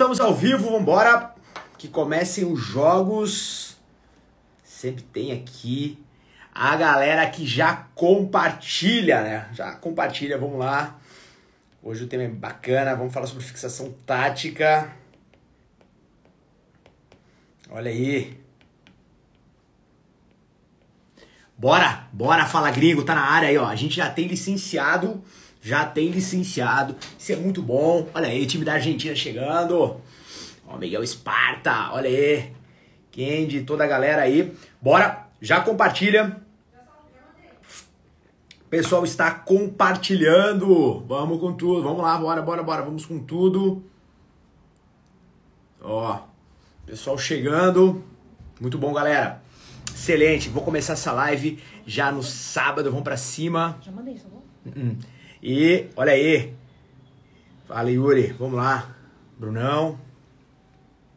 Estamos ao vivo, vambora! Que comecem os jogos. Sempre tem aqui a galera que já compartilha, né? Já compartilha, vamos lá. Hoje o tema é bacana, vamos falar sobre fixação tática. Olha aí. Bora, bora, fala gringo, tá na área aí, ó. A gente já tem licenciado já tem licenciado. Isso é muito bom. Olha aí, time da Argentina chegando. Ó, Miguel Esparta, olha aí. Kendi, toda a galera aí. Bora, já compartilha. O pessoal está compartilhando. Vamos com tudo. Vamos lá, bora, bora, bora. Vamos com tudo. Ó, pessoal chegando. Muito bom, galera. Excelente. Vou começar essa live já no sábado. Vamos para cima. Já mandei, tá bom? Uh -uh. E olha aí. Fala, Yuri. Vamos lá. Brunão.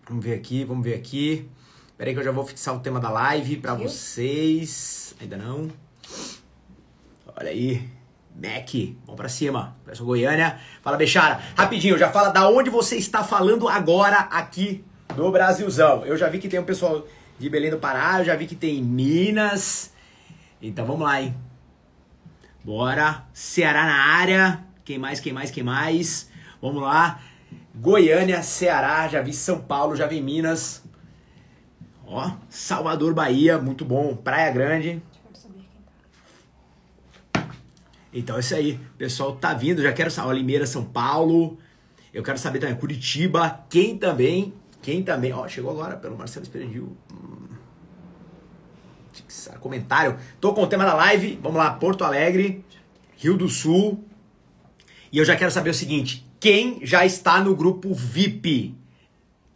Vamos ver aqui, vamos ver aqui. Espera aí que eu já vou fixar o tema da live para vocês. Ainda não. Olha aí. Mac, vamos pra cima. Pessoal Goiânia. Fala, Bechara. Rapidinho, já fala da onde você está falando agora aqui no Brasilzão. Eu já vi que tem um pessoal de Belém do Pará, eu já vi que tem Minas. Então vamos lá, hein? Bora. Ceará na área. Quem mais, quem mais, quem mais? Vamos lá. Goiânia, Ceará, já vi São Paulo, já vi Minas. Ó, Salvador, Bahia, muito bom. Praia Grande. Então é isso aí. Pessoal tá vindo, já quero saber. Limeira, São Paulo. Eu quero saber também Curitiba. Quem também? Quem também? Ó, chegou agora pelo Marcelo Esperandil. Hum comentário. Tô com o tema da live. Vamos lá, Porto Alegre, Rio do Sul. E eu já quero saber o seguinte: quem já está no grupo VIP?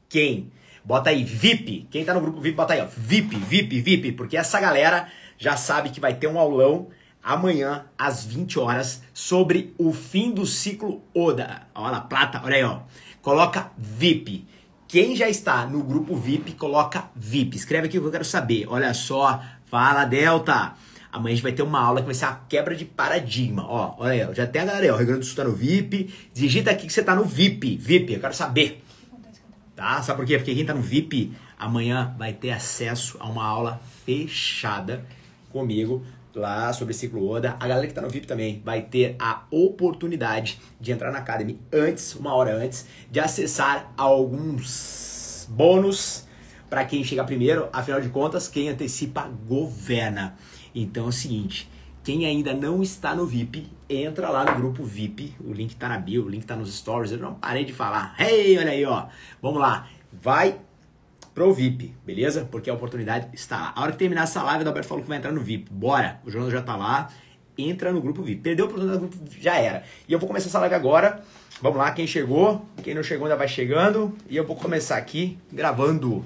Quem? Bota aí, VIP. Quem tá no grupo VIP, bota aí, ó. VIP, VIP, VIP. Porque essa galera já sabe que vai ter um aulão amanhã, às 20 horas, sobre o fim do ciclo Oda. Olha a plata, olha aí, ó. Coloca VIP. Quem já está no grupo VIP, coloca VIP. Escreve aqui o que eu quero saber. Olha só, fala Delta. Amanhã a gente vai ter uma aula que vai ser uma quebra de paradigma. Ó, olha aí, ó, já tem a galera aí, ó, Rio Grande do Sul tá no VIP. Digita aqui que você tá no VIP. VIP, eu quero saber. Tá? Sabe por quê? Porque quem tá no VIP amanhã vai ter acesso a uma aula fechada comigo lá sobre ciclo Oda. A galera que tá no VIP também vai ter a oportunidade de entrar na Academy antes, uma hora antes, de acessar alguns bônus para quem chega primeiro. Afinal de contas, quem antecipa governa. Então é o seguinte, quem ainda não está no VIP, entra lá no grupo VIP. O link tá na bio, o link tá nos stories. Eu não parei de falar. Hey, olha aí, ó. Vamos lá. Vai pro VIP, beleza? Porque a oportunidade está lá. A hora que terminar essa live, o Alberto falou que vai entrar no VIP. Bora, o Jonas já tá lá. Entra no grupo VIP. Perdeu a oportunidade do grupo, já era. E eu vou começar essa live agora. Vamos lá, quem chegou, quem não chegou ainda vai chegando. E eu vou começar aqui gravando.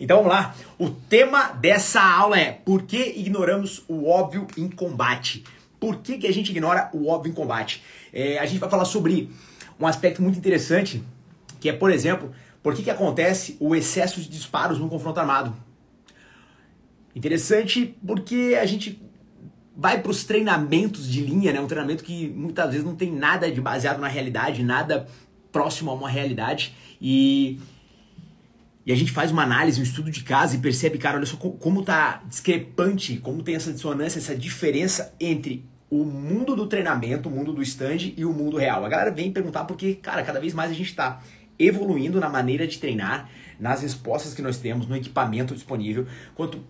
Então vamos lá. O tema dessa aula é Por que ignoramos o óbvio em combate? Por que, que a gente ignora o óbvio em combate? É, a gente vai falar sobre um aspecto muito interessante, que é, por exemplo, por que, que acontece o excesso de disparos no confronto armado? Interessante porque a gente vai para os treinamentos de linha, né? Um treinamento que muitas vezes não tem nada de baseado na realidade, nada próximo a uma realidade e e a gente faz uma análise, um estudo de caso e percebe, cara, olha só como tá discrepante, como tem essa dissonância, essa diferença entre o mundo do treinamento, o mundo do stand e o mundo real. A galera vem perguntar porque, cara, cada vez mais a gente está evoluindo na maneira de treinar, nas respostas que nós temos, no equipamento disponível. Quanto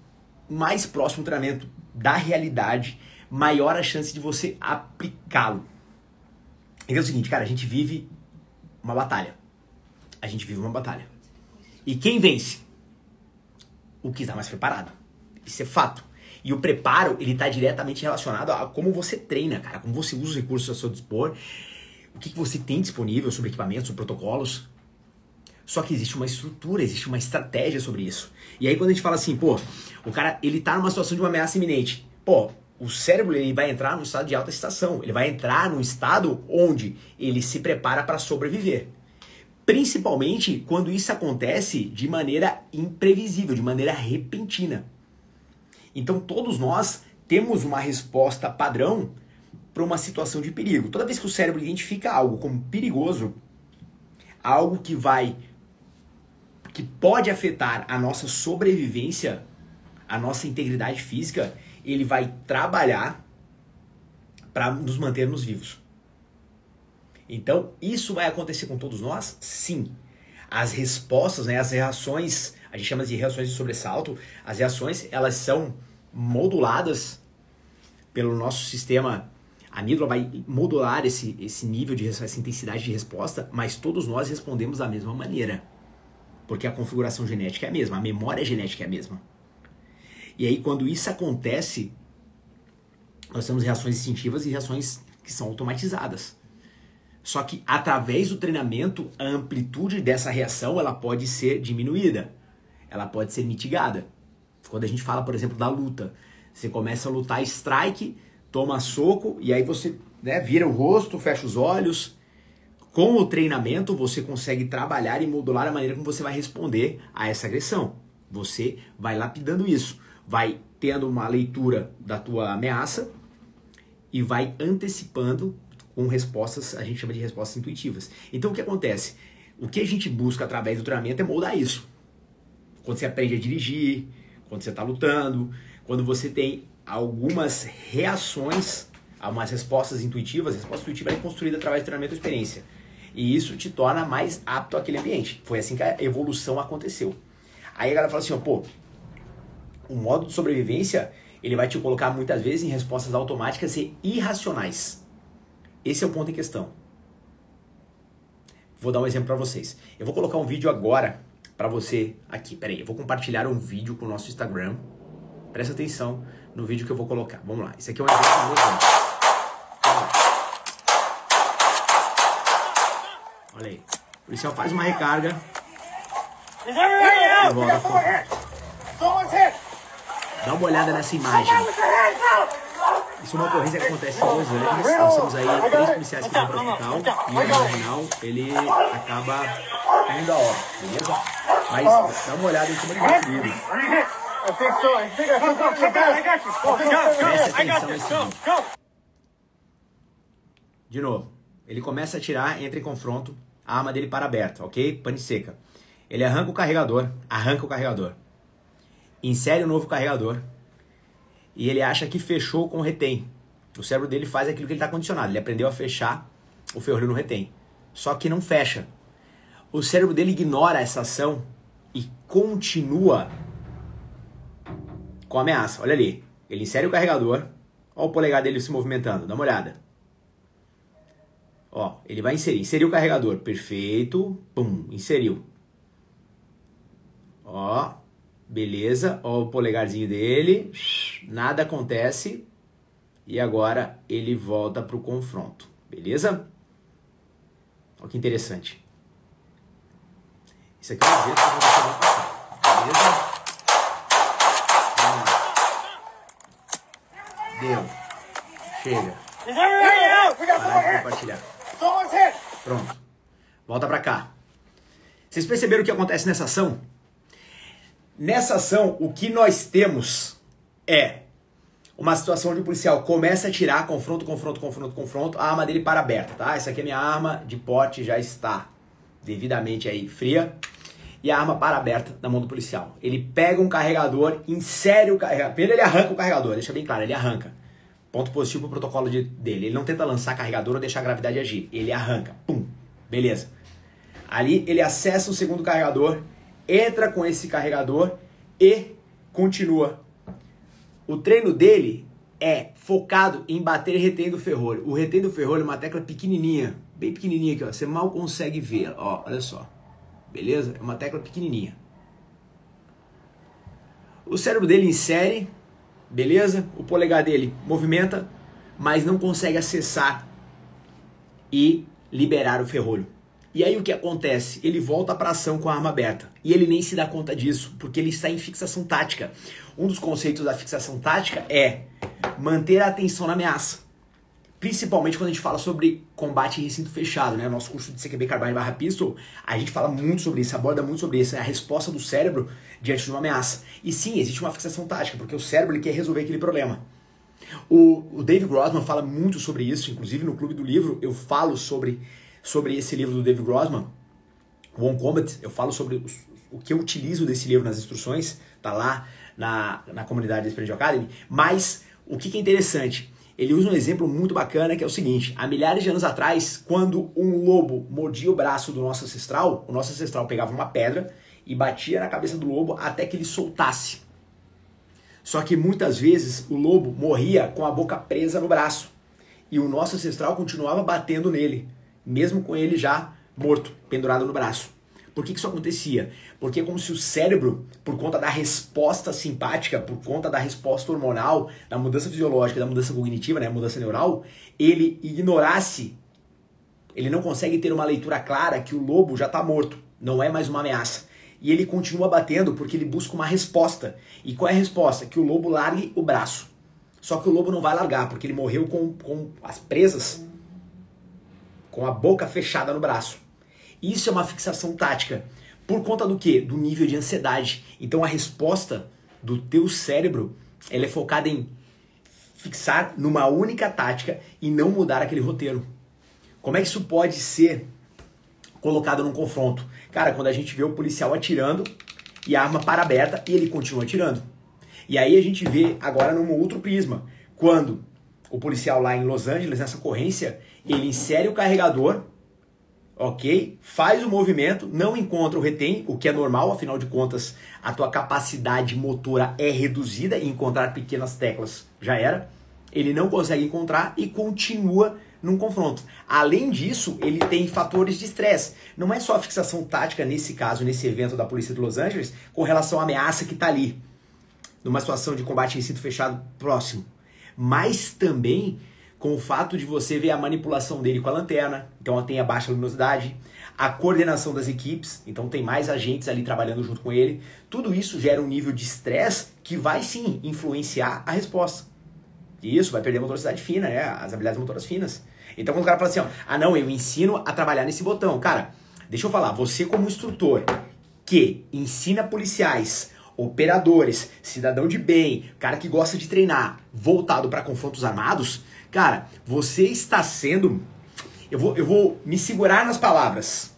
mais próximo o treinamento da realidade, maior a chance de você aplicá-lo. Então é o seguinte, cara, a gente vive uma batalha. A gente vive uma batalha. E quem vence? O que está mais preparado. Isso é fato. E o preparo, ele está diretamente relacionado a como você treina, cara, como você usa os recursos a seu dispor, o que, que você tem disponível sobre equipamentos, sobre protocolos, só que existe uma estrutura, existe uma estratégia sobre isso. E aí quando a gente fala assim, pô, o cara, ele tá numa situação de uma ameaça iminente. Pô, o cérebro ele vai entrar num estado de alta estação, ele vai entrar num estado onde ele se prepara para sobreviver. Principalmente quando isso acontece de maneira imprevisível, de maneira repentina. Então todos nós temos uma resposta padrão para uma situação de perigo. Toda vez que o cérebro identifica algo como perigoso, algo que vai que pode afetar a nossa sobrevivência, a nossa integridade física, ele vai trabalhar para nos mantermos vivos. Então, isso vai acontecer com todos nós? Sim. As respostas, né, as reações, a gente chama de reações de sobressalto, as reações, elas são moduladas pelo nosso sistema a amígdala vai modular esse, esse nível de essa intensidade de resposta, mas todos nós respondemos da mesma maneira. Porque a configuração genética é a mesma, a memória genética é a mesma. E aí, quando isso acontece, nós temos reações instintivas e reações que são automatizadas. Só que através do treinamento, a amplitude dessa reação ela pode ser diminuída, ela pode ser mitigada. Quando a gente fala, por exemplo, da luta, você começa a lutar strike, toma soco e aí você né, vira o rosto, fecha os olhos. Com o treinamento, você consegue trabalhar e modular a maneira como você vai responder a essa agressão. Você vai lapidando isso, vai tendo uma leitura da tua ameaça e vai antecipando com respostas, a gente chama de respostas intuitivas. Então o que acontece? O que a gente busca através do treinamento é moldar isso. Quando você aprende a dirigir, quando você está lutando, quando você tem algumas reações, algumas respostas intuitivas, a resposta intuitiva é construída através do treinamento e experiência. E isso te torna mais apto àquele ambiente. Foi assim que a evolução aconteceu. Aí a galera fala assim, ó, pô, o modo de sobrevivência, ele vai te colocar muitas vezes em respostas automáticas e irracionais. Esse é o ponto em questão. Vou dar um exemplo para vocês. Eu vou colocar um vídeo agora para você aqui. Peraí, eu vou compartilhar um vídeo com o nosso Instagram. Presta atenção no vídeo que eu vou colocar. Vamos lá. Esse aqui é um exemplo Olha aí. O policial faz uma recarga. E volta Dá uma olhada nessa imagem. Isso é uma ocorrência que acontece em Los Angeles. Nós temos aí três policiais que vão para o hospital e o marginal ele acaba indo a hora, beleza? Mas dá uma olhada em cima do vídeo. I think so. I think I took off. I got you. Go, go, I got you. Go, go. De novo. Ele começa a atirar, entra em confronto, a arma dele para aberta, ok? Pane seca. Ele arranca o carregador, arranca o carregador. Insere um novo carregador. E ele acha que fechou com o retém. O cérebro dele faz aquilo que ele está condicionado. Ele aprendeu a fechar o ferrolho no retém. Só que não fecha. O cérebro dele ignora essa ação e continua com ameaça. Olha ali. Ele insere o carregador. Olha o polegar dele se movimentando. Dá uma olhada. Ó, ele vai inserir. Inseriu o carregador. Perfeito. Pum, inseriu. Ó, beleza. Ó o polegarzinho dele. Nada acontece. E agora ele volta pro confronto. Beleza? Olha que interessante. Isso aqui é o jeito que aconteceu no Beleza? Deu. Chega. Parar de compartilhar. Pronto. Volta pra cá. Vocês perceberam o que acontece nessa ação? Nessa ação, o que nós temos é uma situação onde o policial começa a atirar, confronto, confronto, confronto, confronto, a arma dele para aberta, tá? Essa aqui é minha arma de porte, já está devidamente aí fria. E a arma para aberta na mão do policial. Ele pega um carregador, insere o carregador. Primeiro ele arranca o carregador, deixa bem claro, ele arranca. Ponto positivo pro protocolo de, dele. Ele não tenta lançar carregador ou deixar a gravidade agir. Ele arranca. Pum. Beleza. Ali ele acessa o segundo carregador, entra com esse carregador e continua. O treino dele é focado em bater retém do ferrolho. O retém do ferrolho é uma tecla pequenininha, bem pequenininha aqui, ó. Você mal consegue ver, ó, olha só. Beleza? É uma tecla pequenininha. O cérebro dele insere beleza? O polegar dele movimenta, mas não consegue acessar e liberar o ferrolho. E aí o que acontece? Ele volta para ação com a arma aberta. E ele nem se dá conta disso, porque ele está em fixação tática. Um dos conceitos da fixação tática é manter a atenção na ameaça. Principalmente quando a gente fala sobre combate em recinto fechado, né? Nosso curso de CQB Carbine barra Pistol, a gente fala muito sobre isso, aborda muito sobre isso, é a resposta do cérebro diante de uma ameaça. E sim, existe uma fixação tática, porque o cérebro ele quer resolver aquele problema. O, o Dave Grossman fala muito sobre isso, inclusive no Clube do Livro eu falo sobre, sobre esse livro do Dave Grossman, One Combat, eu falo sobre os, o que eu utilizo desse livro nas instruções, tá lá na, na comunidade da Spirit Academy, mas o que, que é interessante? Ele usa um exemplo muito bacana que é o seguinte: há milhares de anos atrás, quando um lobo mordia o braço do nosso ancestral, o nosso ancestral pegava uma pedra e batia na cabeça do lobo até que ele soltasse. Só que muitas vezes o lobo morria com a boca presa no braço e o nosso ancestral continuava batendo nele, mesmo com ele já morto, pendurado no braço. Por que, que isso acontecia? Porque é como se o cérebro, por conta da resposta simpática, por conta da resposta hormonal, da mudança fisiológica, da mudança cognitiva, né, mudança neural, ele ignorasse, ele não consegue ter uma leitura clara que o lobo já está morto, não é mais uma ameaça. E ele continua batendo porque ele busca uma resposta. E qual é a resposta? Que o lobo largue o braço. Só que o lobo não vai largar, porque ele morreu com, com as presas, com a boca fechada no braço. Isso é uma fixação tática. Por conta do quê? Do nível de ansiedade. Então a resposta do teu cérebro ela é focada em fixar numa única tática e não mudar aquele roteiro. Como é que isso pode ser colocado num confronto? Cara, quando a gente vê o policial atirando e a arma para aberta e ele continua atirando. E aí a gente vê agora num outro prisma, quando o policial lá em Los Angeles, nessa ocorrência, ele insere o carregador ok? Faz o movimento, não encontra o retém, o que é normal, afinal de contas, a tua capacidade motora é reduzida e encontrar pequenas teclas já era. Ele não consegue encontrar e continua num confronto. Além disso, ele tem fatores de estresse. Não é só a fixação tática nesse caso, nesse evento da polícia de Los Angeles, com relação à ameaça que está ali, numa situação de combate em cinto fechado próximo, mas também com o fato de você ver a manipulação dele com a lanterna, então tem a baixa luminosidade, a coordenação das equipes, então tem mais agentes ali trabalhando junto com ele. Tudo isso gera um nível de estresse que vai sim influenciar a resposta. E isso vai perder a motoricidade fina, né? As habilidades motoras finas. Então quando o cara fala assim, ó, ah não, eu ensino a trabalhar nesse botão. Cara, deixa eu falar, você como instrutor que ensina policiais operadores, cidadão de bem, cara que gosta de treinar, voltado para confrontos armados, Cara, você está sendo. Eu vou, eu vou me segurar nas palavras.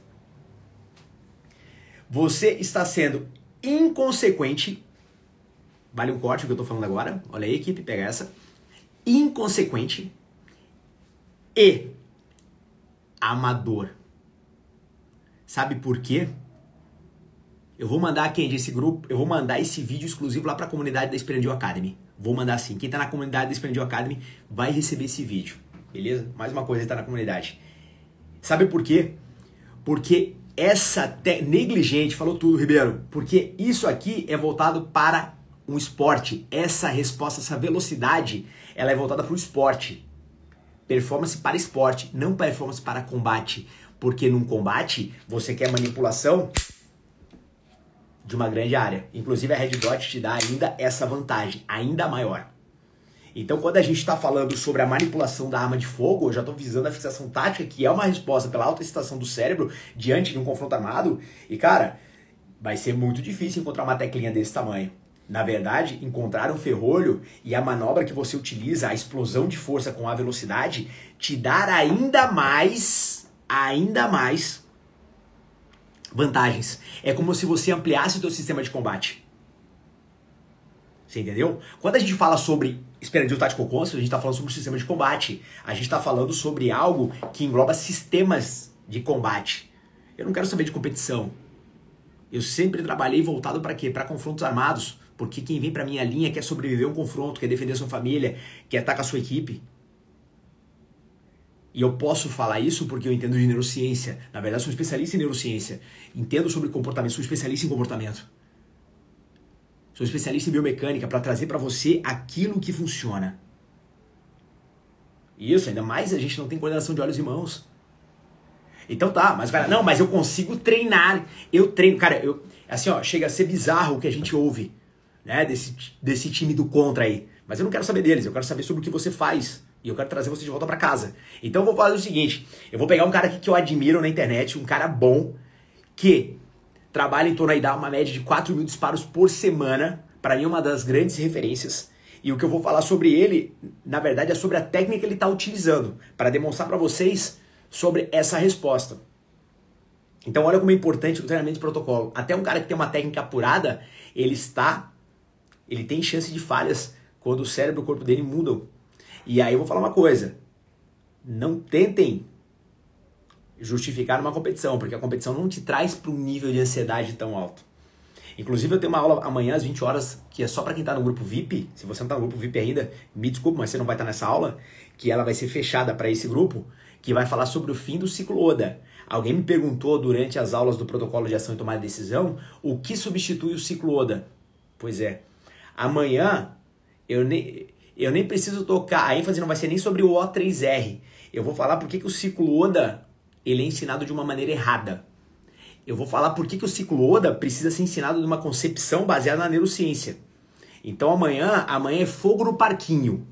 Você está sendo inconsequente. Vale um corte o que eu estou falando agora. Olha aí, equipe, pega essa. Inconsequente e amador. Sabe por quê? Eu vou mandar quem desse grupo, eu vou mandar esse vídeo exclusivo lá para a comunidade da Esperandio Academy. Vou mandar assim. Quem está na comunidade da Expandiu Academy vai receber esse vídeo. Beleza? Mais uma coisa está na comunidade. Sabe por quê? Porque essa te... negligente, falou tudo, Ribeiro. Porque isso aqui é voltado para um esporte. Essa resposta, essa velocidade, ela é voltada para o esporte. Performance para esporte, não performance para combate. Porque num combate, você quer manipulação, de uma grande área. Inclusive a Red Dot te dá ainda essa vantagem, ainda maior. Então, quando a gente está falando sobre a manipulação da arma de fogo, eu já estou visando a fixação tática, que é uma resposta pela alta excitação do cérebro diante de um confronto armado. E, cara, vai ser muito difícil encontrar uma teclinha desse tamanho. Na verdade, encontrar um ferrolho e a manobra que você utiliza, a explosão de força com a velocidade, te dar ainda mais, ainda mais vantagens. É como se você ampliasse o seu sistema de combate. Você entendeu? Quando a gente fala sobre Esperandio Tactical Concept, a gente está falando sobre o sistema de combate. A gente está falando sobre algo que engloba sistemas de combate. Eu não quero saber de competição. Eu sempre trabalhei voltado para quê? Para confrontos armados. Porque quem vem para minha linha quer sobreviver a um confronto, quer defender sua família, quer atacar a sua equipe. E eu posso falar isso porque eu entendo de neurociência. Na verdade, sou especialista em neurociência. Entendo sobre comportamento, sou especialista em comportamento. Sou especialista em biomecânica para trazer para você aquilo que funciona. Isso, ainda mais a gente não tem coordenação de olhos e mãos. Então tá, mas cara, não, mas eu consigo treinar. Eu treino, cara, eu assim, ó, chega a ser bizarro o que a gente ouve, né, desse desse time do contra aí. Mas eu não quero saber deles, eu quero saber sobre o que você faz. E eu quero trazer você de volta para casa. Então eu vou fazer o seguinte: eu vou pegar um cara aqui que eu admiro na internet, um cara bom, que trabalha em torno aí, dá uma média de 4 mil disparos por semana. Para mim, é uma das grandes referências. E o que eu vou falar sobre ele, na verdade, é sobre a técnica que ele está utilizando para demonstrar para vocês sobre essa resposta. Então olha como é importante o treinamento de protocolo. Até um cara que tem uma técnica apurada, ele está, ele tem chance de falhas quando o cérebro e o corpo dele mudam. E aí eu vou falar uma coisa, não tentem justificar uma competição, porque a competição não te traz para um nível de ansiedade tão alto. Inclusive, eu tenho uma aula amanhã às 20 horas, que é só para quem está no grupo VIP. Se você não está no grupo VIP ainda, me desculpe, mas você não vai estar tá nessa aula, que ela vai ser fechada para esse grupo, que vai falar sobre o fim do ciclo ODA. Alguém me perguntou durante as aulas do protocolo de ação e tomada de decisão o que substitui o ciclo ODA. Pois é, amanhã eu nem, eu nem preciso tocar, a ênfase não vai ser nem sobre o O3R. Eu vou falar por que o ciclo ODA ele é ensinado de uma maneira errada. Eu vou falar por que, que o ciclo ODA precisa ser ensinado de uma concepção baseada na neurociência. Então amanhã, amanhã é fogo no parquinho.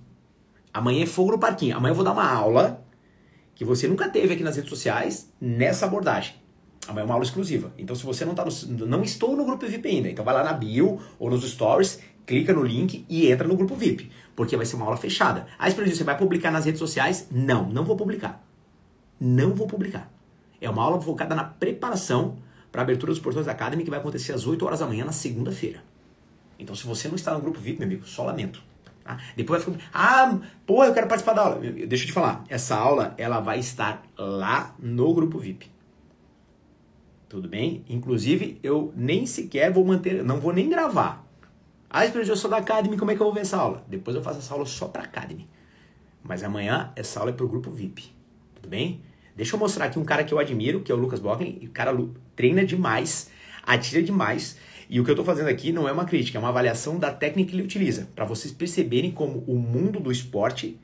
Amanhã é fogo no parquinho. Amanhã eu vou dar uma aula que você nunca teve aqui nas redes sociais nessa abordagem. Amanhã é uma aula exclusiva. Então se você não tá no, não estou no grupo VIP ainda, então vai lá na bio ou nos stories, clica no link e entra no grupo VIP, porque vai ser uma aula fechada. Aí você vai publicar nas redes sociais? Não, não vou publicar não vou publicar. É uma aula focada na preparação para a abertura dos portões da Academy que vai acontecer às 8 horas da manhã na segunda-feira. Então, se você não está no grupo VIP, meu amigo, só lamento. Tá? Depois vai ficar, ah, pô, eu quero participar da aula. Deixa eu te falar, essa aula ela vai estar lá no grupo VIP. Tudo bem? Inclusive, eu nem sequer vou manter, não vou nem gravar. Ah, eu sou da Academy, como é que eu vou ver essa aula? Depois eu faço essa aula só para Academy. Mas amanhã essa aula é para o grupo VIP. Tudo bem? Deixa eu mostrar aqui um cara que eu admiro, que é o Lucas Bocken. O cara treina demais, atira demais. E o que eu estou fazendo aqui não é uma crítica, é uma avaliação da técnica que ele utiliza. Para vocês perceberem como o mundo do esporte,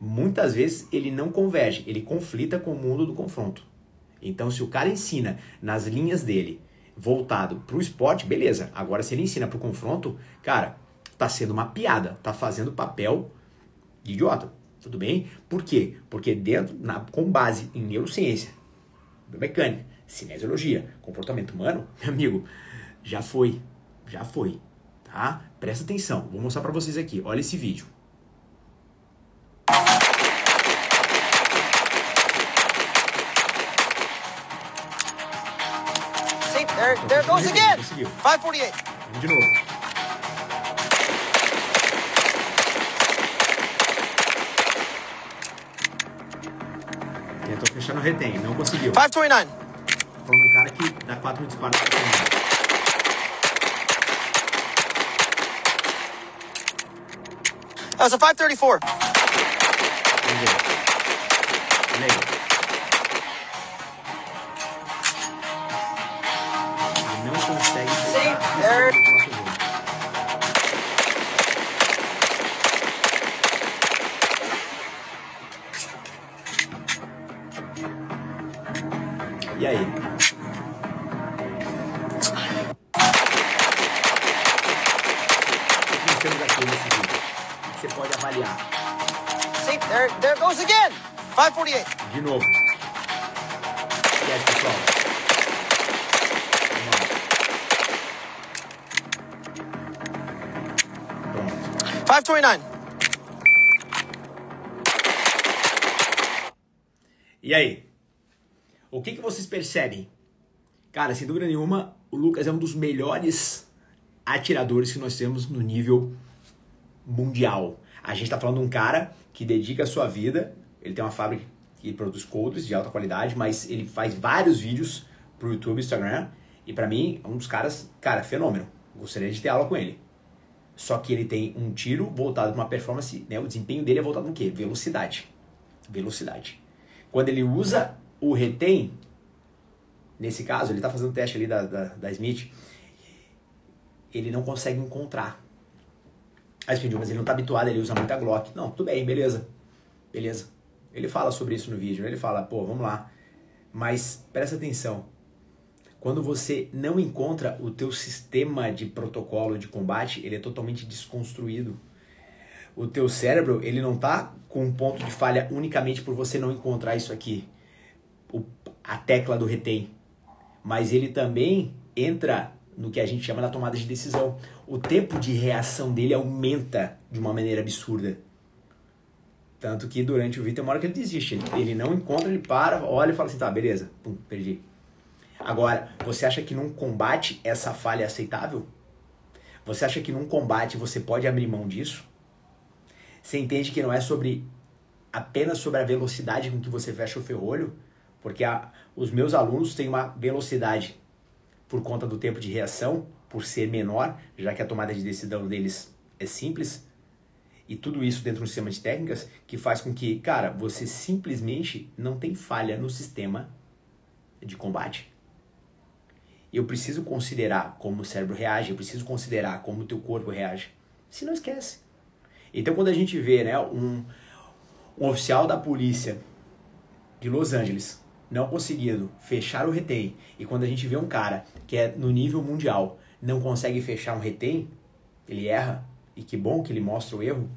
muitas vezes, ele não converge, ele conflita com o mundo do confronto. Então, se o cara ensina nas linhas dele, voltado para o esporte, beleza. Agora, se ele ensina para o confronto, cara, tá sendo uma piada, tá fazendo papel de idiota. Tudo bem? Por quê? Porque dentro, na, com base em neurociência, biomecânica, cinesiologia, comportamento humano, meu amigo, já foi. Já foi. Tá? Presta atenção. Vou mostrar para vocês aqui. Olha esse vídeo. There, there goes again. 548. Vamos de novo. Tentou fechar no retém, não conseguiu. 529. Falando um cara que dá 4 disparos pra That was a 534. Vamos ver. Percebem? Cara, sem dúvida nenhuma, o Lucas é um dos melhores atiradores que nós temos no nível mundial. A gente está falando de um cara que dedica a sua vida, ele tem uma fábrica que produz coldres de alta qualidade, mas ele faz vários vídeos pro YouTube e Instagram, e para mim é um dos caras, cara, fenômeno. Gostaria de ter aula com ele. Só que ele tem um tiro voltado para uma performance, né? O desempenho dele é voltado no quê? Velocidade. Velocidade. Quando ele usa o retém, nesse caso, ele está fazendo o teste ali da, da, da, Smith, ele não consegue encontrar. Mas ele não está habituado, ele usa muita Glock. Não, tudo bem, beleza. Beleza. Ele fala sobre isso no vídeo, né? ele fala, pô, vamos lá. Mas presta atenção. Quando você não encontra o teu sistema de protocolo de combate, ele é totalmente desconstruído. O teu cérebro, ele não tá com um ponto de falha unicamente por você não encontrar isso aqui o, a tecla do retém, mas ele também entra no que a gente chama da tomada de decisão. O tempo de reação dele aumenta de uma maneira absurda. Tanto que durante o vídeo tem uma hora que ele desiste. Ele, não encontra, ele para, olha e fala assim, tá, beleza, pum, perdi. Agora, você acha que num combate essa falha é aceitável? Você acha que num combate você pode abrir mão disso? Você entende que não é sobre apenas sobre a velocidade com que você fecha o ferrolho? Porque a, os meus alunos têm uma velocidade por conta do tempo de reação, por ser menor, já que a tomada de decisão deles é simples. E tudo isso dentro do sistema de técnicas que faz com que, cara, você simplesmente não tem falha no sistema de combate. Eu preciso considerar como o cérebro reage, eu preciso considerar como o teu corpo reage. Se não esquece. Então quando a gente vê, né, um, um oficial da polícia de Los Angeles não conseguindo fechar o retém, e quando a gente vê um cara que é no nível mundial não consegue fechar um retém, ele erra, e que bom que ele mostra o erro,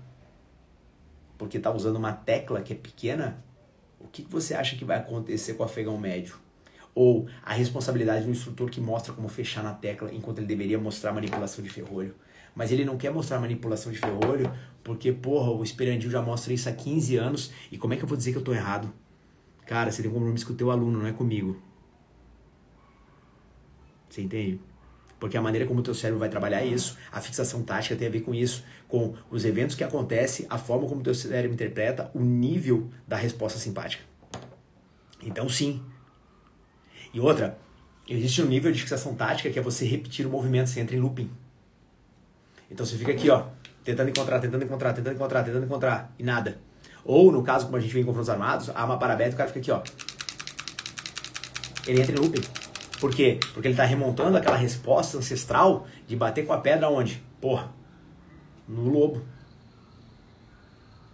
porque está usando uma tecla que é pequena, o que você acha que vai acontecer com o afegão médio? Ou a responsabilidade do instrutor que mostra como fechar na tecla enquanto ele deveria mostrar manipulação de ferrolho. Mas ele não quer mostrar manipulação de ferrolho porque, porra, o Esperandil já mostra isso há 15 anos e como é que eu vou dizer que eu tô errado? Cara, você tem um compromisso com o teu aluno, não é comigo. Você entende? Porque a maneira como o teu cérebro vai trabalhar isso. A fixação tática tem a ver com isso, com os eventos que acontecem, a forma como o teu cérebro interpreta, o nível da resposta simpática. Então, sim. E outra, existe um nível de fixação tática que é você repetir o movimento, você entra em looping. Então você fica aqui, ó, tentando encontrar, tentando encontrar, tentando encontrar, tentando encontrar, e nada. Ou, no caso, como a gente vê em confrontos armados, a arma para aberta, o cara fica aqui, ó. Ele entra em looping. Por quê? Porque ele está remontando aquela resposta ancestral de bater com a pedra onde? Porra, no lobo.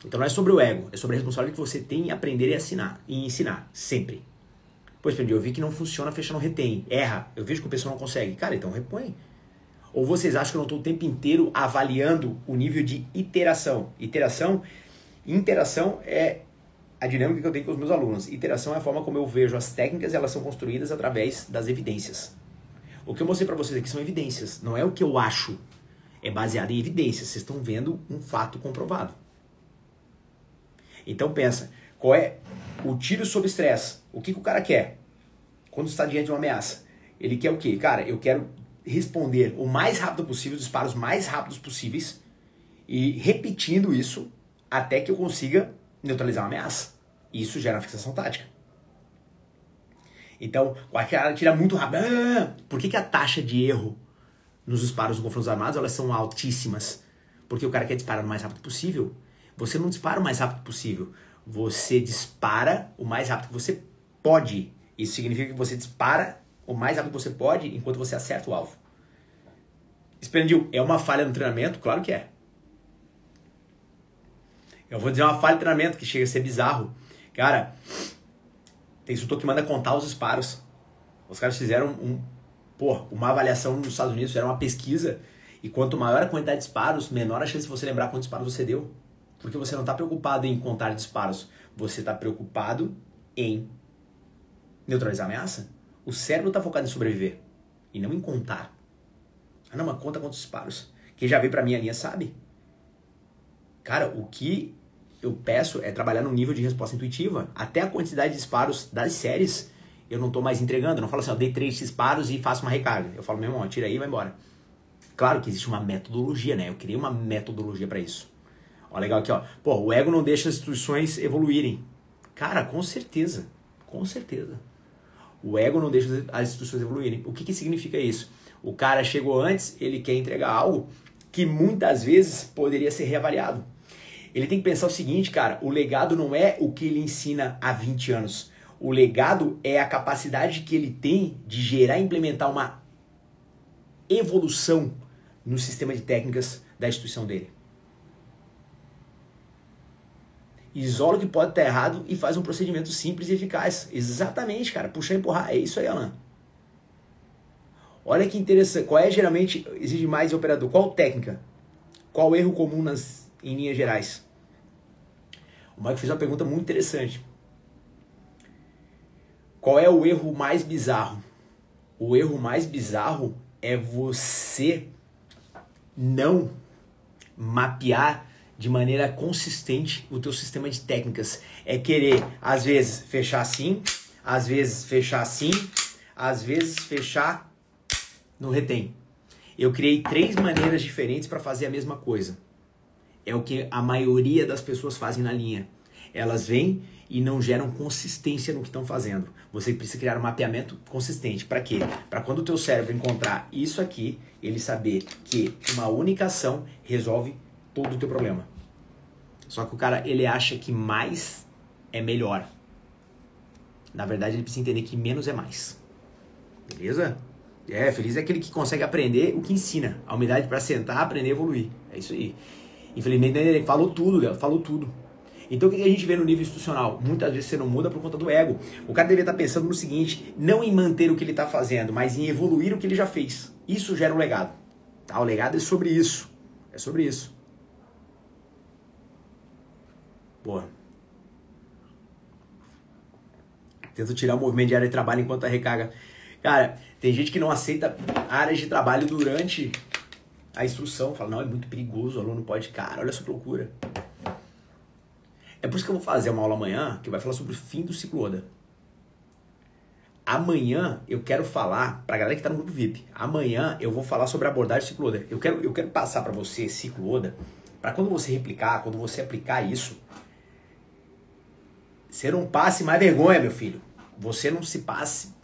Então não é sobre o ego, é sobre a responsabilidade que você tem em aprender e ensinar, e ensinar, sempre. Pois, eu vi que não funciona fechando retém, erra, eu vejo que o pessoal não consegue. Cara, então repõe. Ou vocês acham que eu não estou o tempo inteiro avaliando o nível de iteração? Iteração, interação é a dinâmica que eu tenho com os meus alunos. Iteração é a forma como eu vejo as técnicas, elas são construídas através das evidências. O que eu mostrei para vocês aqui são evidências, não é o que eu acho. É baseado em evidências. Vocês estão vendo um fato comprovado. Então pensa, qual é o tiro sob estresse? O que, que o cara quer quando está diante de uma ameaça? Ele quer o quê? Cara, eu quero responder o mais rápido possível, os disparos mais rápidos possíveis e repetindo isso até que eu consiga neutralizar uma ameaça. Isso gera fixação tática. Então, qualquer tira muito rápido. Ah, por que, que a taxa de erro nos disparos dos confrontos armados elas são altíssimas? Porque o cara quer disparar o mais rápido possível. Você não dispara o mais rápido possível. Você dispara o mais rápido que você pode. Isso significa que você dispara o mais rápido que você pode enquanto você acerta o alvo. Expandiu, é uma falha no treinamento? Claro que é. Eu vou dizer uma falha de treinamento que chega a ser bizarro. Cara, tem instrutor que manda contar os disparos. Os caras fizeram um, pô, uma avaliação nos Estados Unidos, fizeram uma pesquisa. E quanto maior a quantidade de disparos, menor a chance de você lembrar quantos disparos você deu. Porque você não está preocupado em contar disparos. Você está preocupado em neutralizar a ameaça. O cérebro está focado em sobreviver e não em contar. Ah, não, mas conta quantos disparos. Quem já veio pra minha linha sabe. Cara, o que eu peço é trabalhar no nível de resposta intuitiva. Até a quantidade de disparos das séries eu não tô mais entregando. Eu não falo assim, ó, dei três disparos e faço uma recarga. Eu falo, meu irmão, tira aí e vai embora. Claro que existe uma metodologia, né? Eu criei uma metodologia para isso. Ó, legal aqui, ó. Pô, o ego não deixa as instituições evoluírem. Cara, com certeza. Com certeza. O ego não deixa as instituições evoluírem. O que, que significa isso? O cara chegou antes, ele quer entregar algo que muitas vezes poderia ser reavaliado. Ele tem que pensar o seguinte, cara, o legado não é o que ele ensina há 20 anos. O legado é a capacidade que ele tem de gerar e implementar uma evolução no sistema de técnicas da instituição dele. Isola o que pode estar errado e faz um procedimento simples e eficaz. Exatamente, cara. Puxar e empurrar. É isso aí, Alan. Olha que interessante. Qual é geralmente exige mais operador? Qual técnica? Qual erro comum nas, em linhas gerais? O Mike fez uma pergunta muito interessante. Qual é o erro mais bizarro? O erro mais bizarro é você não mapear de maneira consistente o teu sistema de técnicas. É querer, às vezes, fechar assim, às vezes fechar assim, às vezes fechar no retém. Eu criei três maneiras diferentes para fazer a mesma coisa. É o que a maioria das pessoas fazem na linha. Elas vêm e não geram consistência no que estão fazendo. Você precisa criar um mapeamento consistente. Para quê? Para quando o teu cérebro encontrar isso aqui, ele saber que uma única ação resolve todo o teu problema. Só que o cara, ele acha que mais é melhor. Na verdade, ele precisa entender que menos é mais. Beleza? É, feliz é aquele que consegue aprender o que ensina. A humildade para sentar, aprender evoluir. É isso aí. Infelizmente, ele falou tudo. Falou tudo. Então, o que a gente vê no nível institucional? Muitas vezes você não muda por conta do ego. O cara deveria estar pensando no seguinte: não em manter o que ele está fazendo, mas em evoluir o que ele já fez. Isso gera um legado. Tá? O legado é sobre isso. É sobre isso. Boa. Tento tirar o movimento de área de trabalho enquanto a recarga. Cara, tem gente que não aceita áreas de trabalho durante a instrução. Fala, não, é muito perigoso, o aluno pode. Cara, olha essa loucura. É por isso que eu vou fazer uma aula amanhã que vai falar sobre o fim do ciclo ODA. Amanhã eu quero falar, pra galera que tá no grupo VIP, amanhã eu vou falar sobre a abordagem ciclo ODA. Eu quero, eu quero passar para você ciclo ODA, para quando você replicar, quando você aplicar isso, você não passe mais vergonha, meu filho. Você não se passe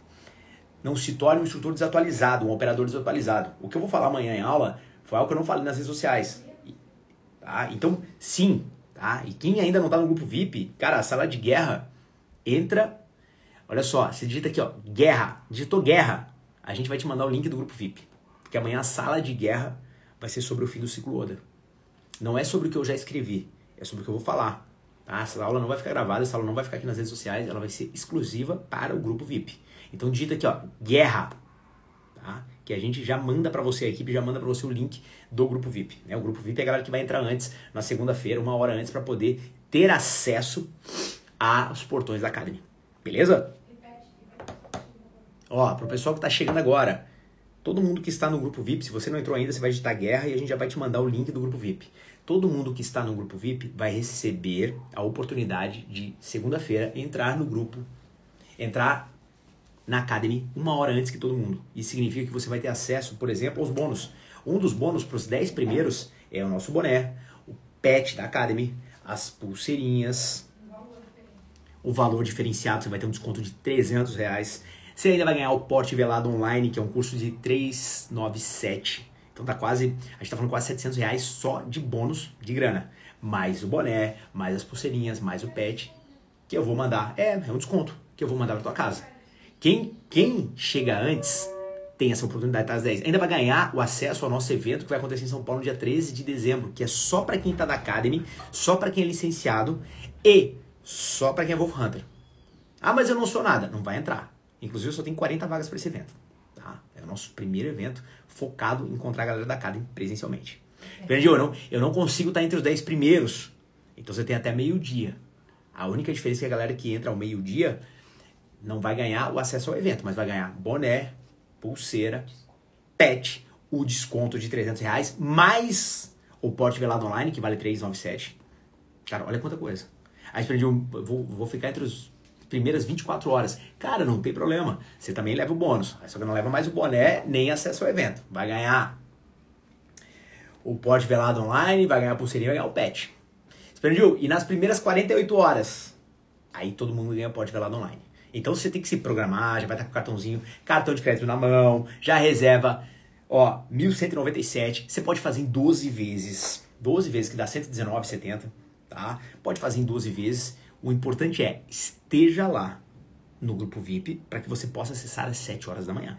não se torne um instrutor desatualizado, um operador desatualizado. O que eu vou falar amanhã em aula foi algo que eu não falei nas redes sociais. Tá? Então, sim, tá? E quem ainda não está no grupo VIP, cara, sala de guerra entra. Olha só, você digita aqui, ó, guerra, digitou guerra, a gente vai te mandar o link do grupo VIP. Porque amanhã a sala de guerra vai ser sobre o fim do ciclo Oda. Não é sobre o que eu já escrevi, é sobre o que eu vou falar. Tá? Essa aula não vai ficar gravada, essa aula não vai ficar aqui nas redes sociais, ela vai ser exclusiva para o grupo VIP. Então digita aqui, ó, guerra? Que a gente já manda para você, a equipe já manda para você o link do grupo VIP, né? O grupo VIP é a galera que vai entrar antes, na segunda-feira, uma hora antes, para poder ter acesso aos portões da Academy. Beleza? Ó, pro pessoal que tá chegando agora, todo mundo que está no grupo VIP, se você não entrou ainda, você vai digitar guerra e a gente já vai te mandar o link do grupo VIP. Todo mundo que está no grupo VIP vai receber a oportunidade de segunda-feira entrar no grupo, entrar na Academy uma hora antes que todo mundo. Isso significa que você vai ter acesso, por exemplo, aos bônus. Um dos bônus para os 10 primeiros é o nosso boné, o pet da Academy, as pulseirinhas, o valor diferenciado, você vai ter um desconto de 300 reais. Você ainda vai ganhar o porte velado online, que é um curso de 397. Então tá quase, a gente tá falando quase 700 reais só de bônus de grana. Mais o boné, mais as pulseirinhas, mais o pet, que eu vou mandar. É, é um desconto que eu vou mandar pra tua casa. Quem, quem chega antes tem essa oportunidade às 10. Ainda vai ganhar o acesso ao nosso evento que vai acontecer em São Paulo no dia 13 de dezembro, que é só para quem está da Academy, só para quem é licenciado e só para quem é Wolf Hunter. Ah, mas eu não sou nada. Não vai entrar. Inclusive, eu só tenho 40 vagas para esse evento. Tá? É o nosso primeiro evento focado em encontrar a galera da Academy presencialmente. Entendeu? Eu não, eu não consigo estar entre os 10 primeiros. Então você tem até meio-dia. A única diferença é que a galera que entra ao meio-dia não vai ganhar o acesso ao evento, mas vai ganhar boné, pulseira, pet, o desconto de 300 reais, mais o porte velado online, que vale 397. Cara, olha quanta coisa. Aí você um, vou, vou ficar entre as primeiras 24 horas. Cara, não tem problema. Você também leva o bônus. Só que não leva mais o boné, nem acesso ao evento. Vai ganhar o porte velado online, vai ganhar a pulseirinha, vai ganhar o pet. Você E nas primeiras 48 horas, aí todo mundo ganha o porte velado online. Então você tem que se programar, já vai estar com o cartãozinho, cartão de crédito na mão, já reserva, ó, 1197. Você pode fazer em 12 vezes. 12 vezes que dá 119,70, tá? Pode fazer em 12 vezes. O importante é esteja lá no grupo VIP para que você possa acessar às 7 horas da manhã.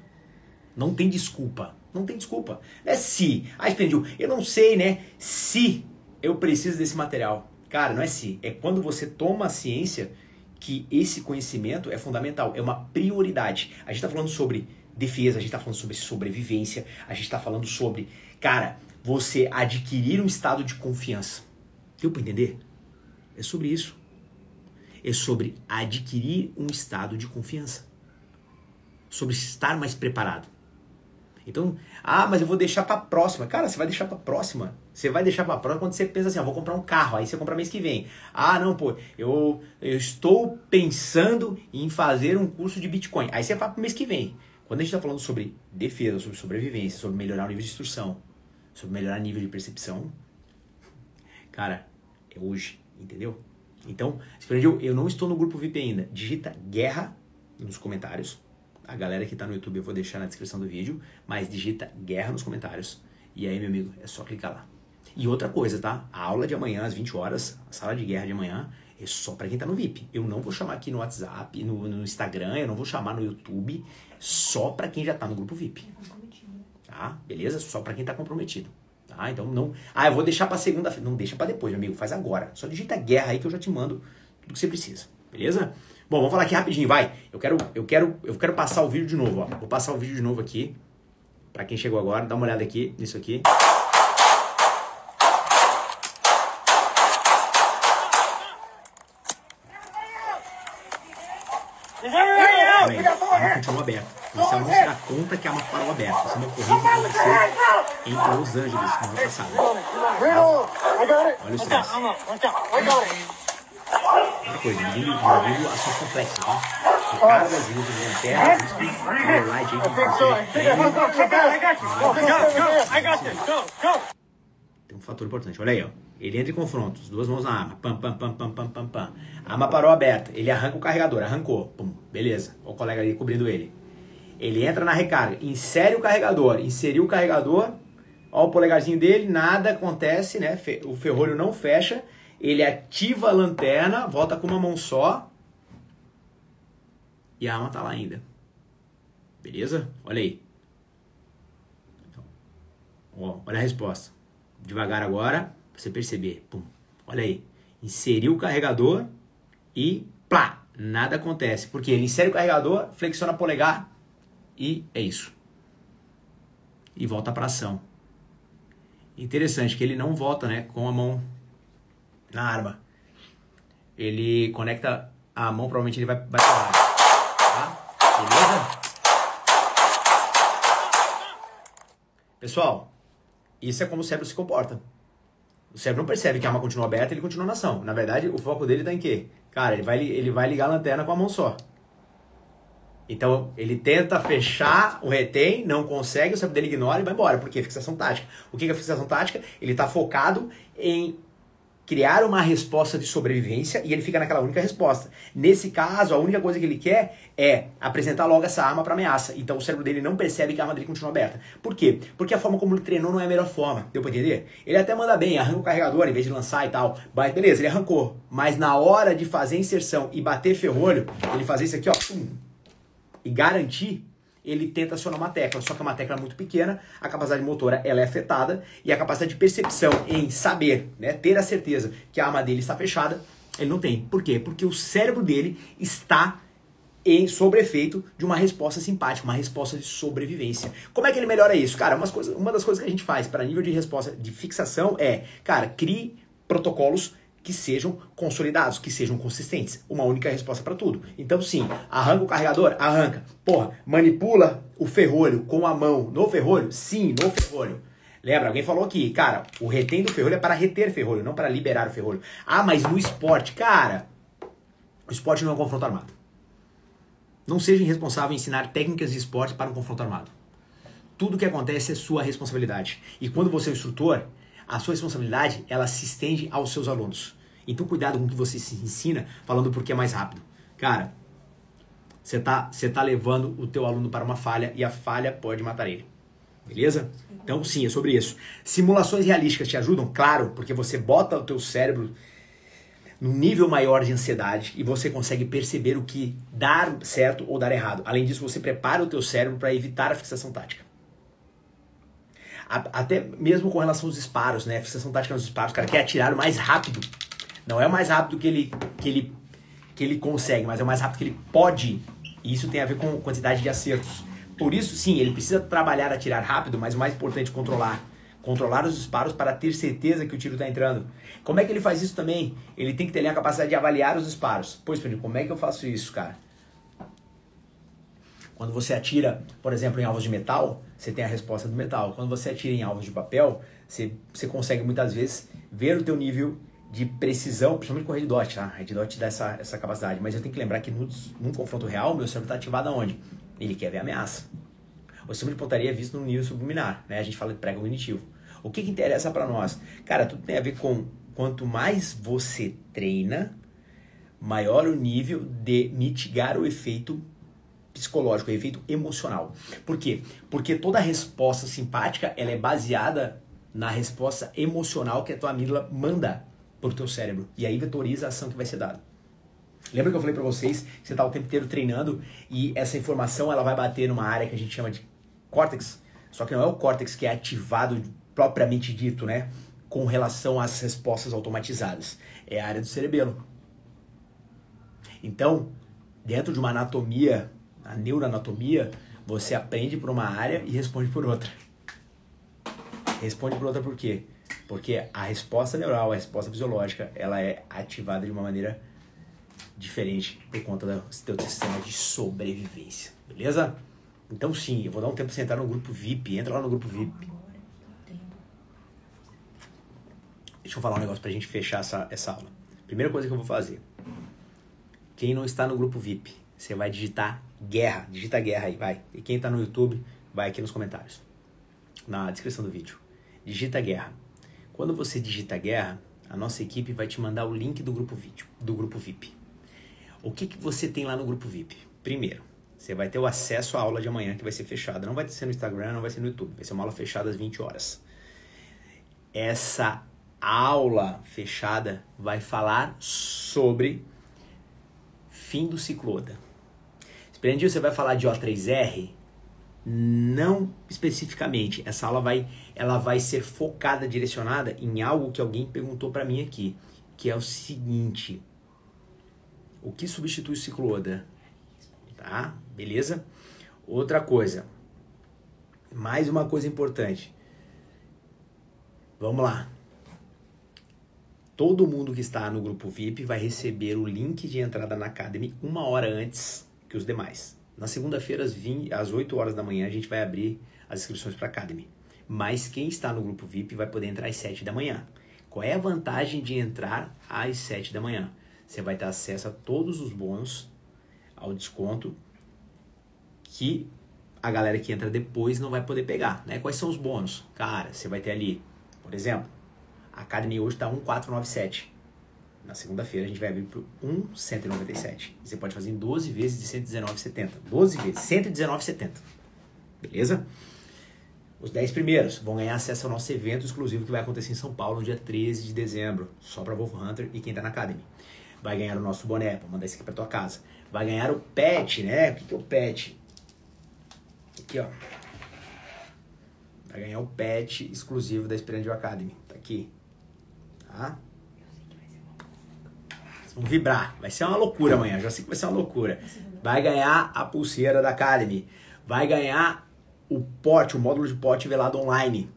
Não tem desculpa. Não tem desculpa. É se. Ah, expendiu. Eu não sei, né? Se eu preciso desse material. Cara, não é se. É quando você toma a ciência que esse conhecimento é fundamental, é uma prioridade. A gente está falando sobre defesa, a gente está falando sobre sobrevivência, a gente está falando sobre, cara, você adquirir um estado de confiança. Deu para entender? É sobre isso. É sobre adquirir um estado de confiança. Sobre estar mais preparado. Então, ah, mas eu vou deixar pra próxima. Cara, você vai deixar pra próxima. Você vai deixar pra próxima quando você pensa assim, ah, vou comprar um carro. Aí você compra mês que vem. Ah, não, pô, eu, eu estou pensando em fazer um curso de Bitcoin. Aí você vai pro mês que vem. Quando a gente está falando sobre defesa, sobre sobrevivência, sobre melhorar o nível de instrução, sobre melhorar o nível de percepção, cara, é hoje, entendeu? Então, se aprendeu, eu não estou no grupo VIP ainda. Digita guerra nos comentários. A galera que está no YouTube eu vou deixar na descrição do vídeo, mas digita guerra nos comentários. E aí, meu amigo, é só clicar lá. E outra coisa, tá? A aula de amanhã às 20 horas, a sala de guerra de amanhã, é só para quem tá no VIP. Eu não vou chamar aqui no WhatsApp, no, no Instagram, eu não vou chamar no YouTube, só para quem já tá no grupo VIP. Tá? Beleza? Só para quem tá comprometido. Tá? Então não. Ah, eu vou deixar para segunda-feira. Não deixa para depois, meu amigo. Faz agora. Só digita guerra aí que eu já te mando tudo que você precisa. Beleza? Bom, vamos falar aqui rapidinho, vai. Eu quero, eu quero, eu quero passar o vídeo de novo, ó. Vou passar o vídeo de novo aqui. Para quem chegou agora, dá uma olhada aqui nisso aqui. Amém. A continua aberta. Você não se dá conta que a arma parou aberta. Isso é uma ocorrência que aconteceu em Los Angeles no ano passado. Olha o estresse. Outra coisa, envolvendo ações complexas, né? Recargas, uso de lanternas, risco, light aí, Tem um fator importante, olha aí, ó. Ele entra em confrontos, duas mãos na arma, pam, pam, pam, pam, pam, pam, pam. A arma parou aberta, ele arranca o carregador, arrancou, pum, beleza. O colega ali cobrindo ele. Ele entra na recarga, insere o carregador, inseriu o carregador, olha o polegarzinho dele, nada acontece, né? O ferrolho não fecha, ele ativa a lanterna, volta com uma mão só e a arma tá lá ainda. Beleza? Olha aí. Então, ó, olha a resposta. Devagar agora você perceber. Pum. Olha aí. Inseriu o carregador e plá, nada acontece. Porque ele insere o carregador, flexiona o polegar e é isso. E volta para ação. Interessante que ele não volta, né, com a mão na arma. Ele conecta a mão, provavelmente ele vai pra tá? Beleza? Pessoal, isso é como o cérebro se comporta. O cérebro não percebe que a arma continua aberta, ele continua na ação. Na verdade, o foco dele está em quê? Cara, ele vai, ele vai ligar a lanterna com a mão só. Então, ele tenta fechar o retém, não consegue, o cérebro dele ignora e vai embora. Por quê? Fixação tática. O que é fixação tática? Ele está focado em criar uma resposta de sobrevivência e ele fica naquela única resposta. Nesse caso, a única coisa que ele quer é apresentar logo essa arma para ameaça. Então o cérebro dele não percebe que a arma dele continua aberta. Por quê? Porque a forma como ele treinou não é a melhor forma. Deu pra entender? Ele até manda bem, arranca o carregador em vez de lançar e tal. Mas beleza, ele arrancou. Mas na hora de fazer inserção e bater ferrolho, ele fazer isso aqui, ó, e garantir ele tenta acionar uma tecla, só que é uma tecla muito pequena, a capacidade motora ela é afetada e a capacidade de percepção em saber, né, ter a certeza que a arma dele está fechada, ele não tem. Por quê? Porque o cérebro dele está em sobre efeito de uma resposta simpática, uma resposta de sobrevivência. Como é que ele melhora isso? Cara, umas uma das coisas que a gente faz para nível de resposta de fixação é, cara, crie protocolos que sejam consolidados, que sejam consistentes. Uma única resposta para tudo. Então, sim, arranca o carregador? Arranca. Porra, manipula o ferrolho com a mão no ferrolho? Sim, no ferrolho. Lembra, alguém falou aqui, cara, o retém do ferrolho é para reter ferrolho, não para liberar o ferrolho. Ah, mas no esporte, cara, o esporte não é um confronto armado. Não seja irresponsável em ensinar técnicas de esporte para um confronto armado. Tudo que acontece é sua responsabilidade. E quando você é o instrutor, a sua responsabilidade ela se estende aos seus alunos. Então cuidado com o que você se ensina falando porque é mais rápido. Cara, você tá, você tá levando o teu aluno para uma falha e a falha pode matar ele. Beleza? Então sim, é sobre isso. Simulações realísticas te ajudam? Claro, porque você bota o teu cérebro num nível maior de ansiedade e você consegue perceber o que dar certo ou dar errado. Além disso, você prepara o teu cérebro para evitar a fixação tática até mesmo com relação aos disparos, né? Fixação tática nos disparos, o cara quer atirar o mais rápido. Não é o mais rápido que ele, que ele, que ele consegue, mas é o mais rápido que ele pode. E isso tem a ver com quantidade de acertos. Por isso, sim, ele precisa trabalhar atirar rápido, mas o mais importante é controlar. Controlar os disparos para ter certeza que o tiro está entrando. Como é que ele faz isso também? Ele tem que ter a capacidade de avaliar os disparos. Pois, como é que eu faço isso, cara? Quando você atira, por exemplo, em alvos de metal, você tem a resposta do metal. Quando você atira em alvos de papel, você, você consegue muitas vezes ver o teu nível de precisão, principalmente com o Red Dot, tá? Red Dot dá essa, essa capacidade. Mas eu tenho que lembrar que no, num confronto real, meu cérebro está ativado aonde? Ele quer ver a ameaça. O sistema de pontaria é visto no nível subliminar, né? A gente fala de pré-cognitivo. O que, que interessa para nós? Cara, tudo tem a ver com quanto mais você treina, maior o nível de mitigar o efeito psicológico, o efeito emocional. Por quê? Porque toda resposta simpática ela é baseada na resposta emocional que a tua amígdala manda pro teu cérebro. E aí vetoriza a ação que vai ser dada. Lembra que eu falei para vocês que você tá o tempo inteiro treinando e essa informação ela vai bater numa área que a gente chama de córtex, só que não é o córtex que é ativado propriamente dito, né? Com relação às respostas automatizadas. É a área do cerebelo. Então, dentro de uma anatomia, a neuroanatomia, você aprende por uma área e responde por outra. Responde por outra por quê? Porque a resposta neural, a resposta fisiológica, ela é ativada de uma maneira diferente por conta do teu sistema de sobrevivência. Beleza? Então sim, eu vou dar um tempo pra você entrar no grupo VIP. Entra lá no grupo VIP. Deixa eu falar um negócio pra gente fechar essa, essa aula. Primeira coisa que eu vou fazer. Quem não está no grupo VIP, você vai digitar guerra. Digita guerra aí, vai. E quem está no YouTube, vai aqui nos comentários. Na descrição do vídeo. Digita guerra. Quando você digita guerra, a nossa equipe vai te mandar o link do grupo VIP. Do grupo VIP. O que, que você tem lá no grupo VIP? Primeiro, você vai ter o acesso à aula de amanhã que vai ser fechada. Não vai ser no Instagram, não vai ser no YouTube. Vai ser uma aula fechada às 20 horas. Essa aula fechada vai falar sobre fim do cicloda. Esperandinho, você vai falar de O3R? Não especificamente. Essa aula vai, ela vai ser focada, direcionada em algo que alguém perguntou para mim aqui, que é o seguinte: o que substitui o cicloda? Tá? Beleza? Outra coisa. Mais uma coisa importante. Vamos lá. Todo mundo que está no grupo VIP vai receber o link de entrada na Academy uma hora antes que os demais. Na segunda-feira, às, 20, às 8 horas da manhã, a gente vai abrir as inscrições para a Academy. Mas quem está no grupo VIP vai poder entrar às 7 da manhã. Qual é a vantagem de entrar às 7 da manhã? Você vai ter acesso a todos os bônus, ao desconto, que a galera que entra depois não vai poder pegar. Né? Quais são os bônus? Cara, você vai ter ali, por exemplo, a Academy hoje está 1,497. Na segunda-feira a gente vai abrir por 1,197. Você pode fazer em 12 vezes de 119,70. 12 vezes, 119,70. Beleza? Os 10 primeiros vão ganhar acesso ao nosso evento exclusivo que vai acontecer em São Paulo no dia 13 de dezembro, só para Wolf Hunter e quem está na Academy. Vai ganhar o nosso boné, vou mandar esse aqui para tua casa. Vai ganhar o pet, né? O que, que é o pet? Aqui, ó. Vai ganhar o pet exclusivo da Esperandio Academy. Tá aqui. Tá? Vão vibrar. Vai ser uma loucura amanhã. Já sei que vai ser uma loucura. Vai ganhar a pulseira da Academy. Vai ganhar o pote, o módulo de pote velado online.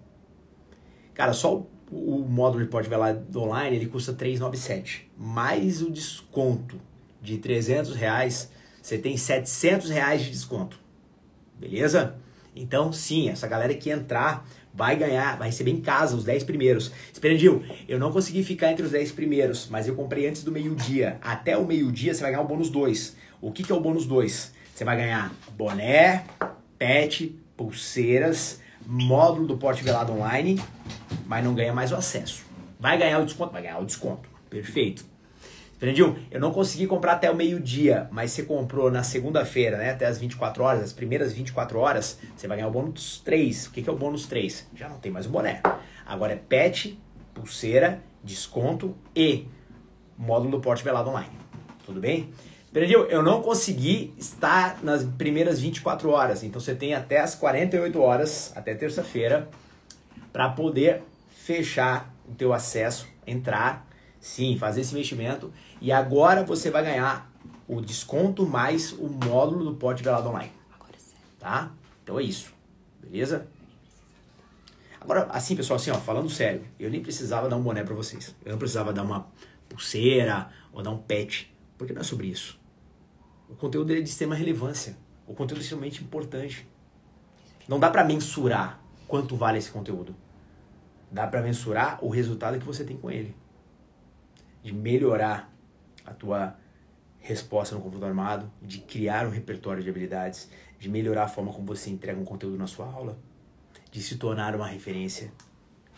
Cara, só o, o módulo de pote velado online ele custa 397. Mais o desconto de 300 reais, você tem 700 reais de desconto. Beleza? Então, sim, essa galera que entrar vai ganhar, vai receber em casa os 10 primeiros. Esperandil, eu não consegui ficar entre os 10 primeiros, mas eu comprei antes do meio-dia. Até o meio-dia você vai ganhar o bônus 2. O que, que é o bônus 2? Você vai ganhar boné, pet, pulseiras, módulo do porte velado online, mas não ganha mais o acesso. Vai ganhar o desconto? Vai ganhar o desconto. Perfeito. Entendeu? Eu não consegui comprar até o meio-dia, mas você comprou na segunda-feira, né? Até as 24 horas, as primeiras 24 horas, você vai ganhar o bônus 3. O que, é o bônus 3? Já não tem mais o boné. Agora é pet, pulseira, desconto e módulo do porte velado online. Tudo bem? Entendeu? Eu não consegui estar nas primeiras 24 horas, então você tem até as 48 horas, até terça-feira, para poder fechar o teu acesso, entrar Sim, fazer esse investimento. E agora você vai ganhar o desconto mais o módulo do pote velado online. Tá? Então é isso. Beleza? Agora, assim, pessoal, assim, ó, falando sério, eu nem precisava dar um boné para vocês. Eu não precisava dar uma pulseira ou dar um pet, porque não é sobre isso. O conteúdo é de extrema relevância. O conteúdo é extremamente importante. Não dá para mensurar quanto vale esse conteúdo. Dá para mensurar o resultado que você tem com ele. De melhorar a tua resposta no confronto armado, de criar um repertório de habilidades, de melhorar a forma como você entrega um conteúdo na sua aula, de se tornar uma referência,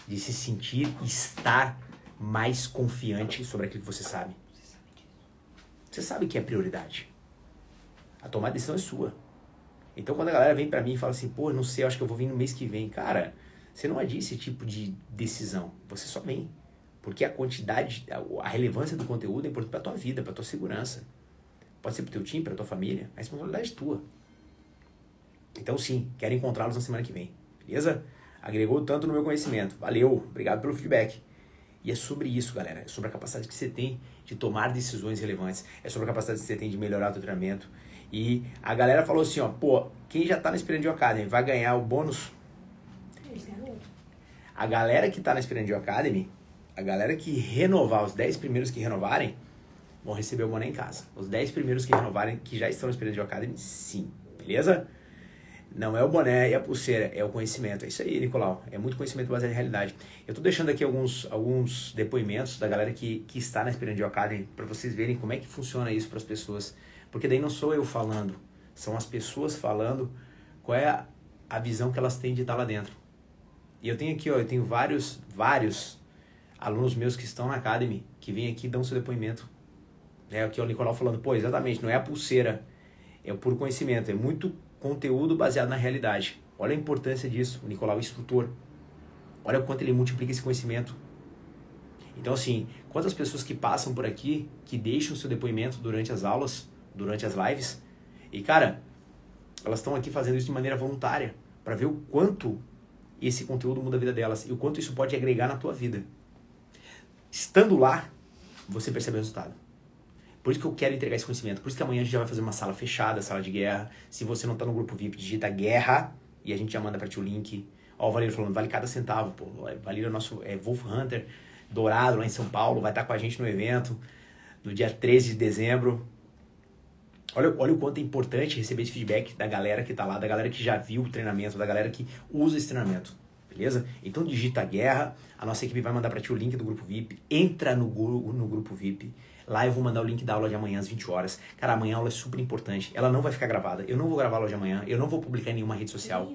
de se sentir e estar mais confiante sobre aquilo que você sabe. Você sabe que é prioridade. A tomar a decisão é sua. Então quando a galera vem para mim e fala assim, pô, não sei, acho que eu vou vir no mês que vem, cara, você não adia esse tipo de decisão. Você só vem. Porque a quantidade, a relevância do conteúdo é importante para tua vida, para tua segurança. Pode ser para teu time, para tua família. A responsabilidade é tua. Então sim, quero encontrá-los na semana que vem. Beleza? Agregou tanto no meu conhecimento. Valeu, obrigado pelo feedback. E é sobre isso, galera. É sobre a capacidade que você tem de tomar decisões relevantes. É sobre a capacidade que você tem de melhorar o teu treinamento. E a galera falou assim, ó, pô, quem já tá na Experience Academy vai ganhar o bônus. A galera que tá na Experience Academy, a galera que renovar, os 10 primeiros que renovarem, vão receber o boné em casa. Os 10 primeiros que renovarem, que já estão na Experience Academy, sim. Beleza? Não é o boné e a pulseira, é o conhecimento. É isso aí, Nicolau. É muito conhecimento baseado em realidade. Eu estou deixando aqui alguns, alguns depoimentos da galera que, que está na Experience Academy para vocês verem como é que funciona isso para as pessoas. Porque daí não sou eu falando, são as pessoas falando qual é a, a visão que elas têm de estar lá dentro. E eu tenho aqui, ó, eu tenho vários, vários alunos meus que estão na Academy, que vêm aqui e dão seu depoimento. É aqui o Nicolau falando, pô, exatamente, não é a pulseira, é o puro conhecimento, é muito conteúdo baseado na realidade. Olha a importância disso, o Nicolau é instrutor. Olha o quanto ele multiplica esse conhecimento. Então, assim, quantas pessoas que passam por aqui, que deixam seu depoimento durante as aulas, durante as lives, e cara, elas estão aqui fazendo isso de maneira voluntária, para ver o quanto esse conteúdo muda a vida delas e o quanto isso pode agregar na tua vida. Estando lá, você percebe o resultado. Por isso que eu quero entregar esse conhecimento. Por isso que amanhã a gente já vai fazer uma sala fechada, sala de guerra. Se você não tá no grupo VIP, digita guerra e a gente já manda para ti o link. Ó, o Valério falando, vale cada centavo, pô. Valério é nosso é Wolf Hunter, dourado lá em São Paulo, vai estar tá com a gente no evento no dia 13 de dezembro. Olha, olha o quanto é importante receber esse feedback da galera que tá lá, da galera que já viu o treinamento, da galera que usa esse treinamento. Beleza? Então digita guerra, a nossa equipe vai mandar para ti o link do grupo VIP, entra no, no grupo VIP Lá eu vou mandar o link da aula de amanhã às 20 horas. Cara, amanhã a aula é super importante. Ela não vai ficar gravada. Eu não vou gravar a aula de amanhã. Eu não vou publicar em nenhuma rede social.